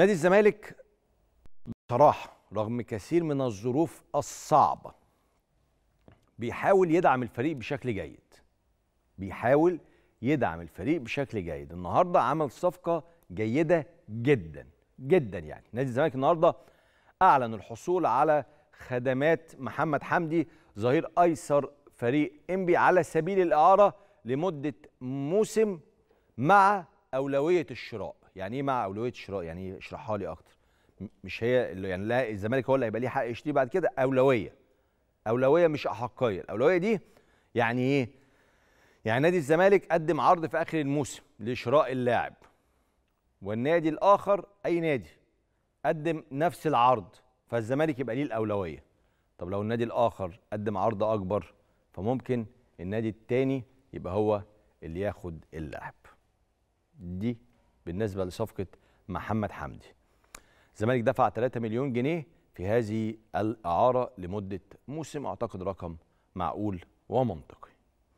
نادي الزمالك بصراحة رغم كثير من الظروف الصعبة بيحاول يدعم الفريق بشكل جيد. بيحاول يدعم الفريق بشكل جيد. النهاردة عمل صفقة جيدة جدا جدا يعني. نادي الزمالك النهاردة أعلن الحصول على خدمات محمد حمدي ظهير أيسر فريق إنبي على سبيل الإعارة لمدة موسم مع أولوية الشراء. يعني إيه مع أولوية الشراء يعني اشرحها لي أكتر؟ م- مش هي اللي- يعني لا الزمالك هو اللي هيبقى ليه حق يشتري بعد كده؟ أولوية. أولوية مش أحقية. الأولوية دي يعني إيه؟ يعني نادي الزمالك قدم عرض في آخر الموسم لشراء اللاعب. والنادي الآخر أي نادي قدم نفس العرض فالزمالك يبقى ليه الأولوية. طب لو النادي الآخر قدم عرض أكبر فممكن النادي التاني يبقى هو اللي ياخد اللاعب. دي بالنسبة لصفقة محمد حمدي. الزمالك دفع 3 مليون جنيه في هذه الإعارة لمدة موسم أعتقد رقم معقول ومنطقي.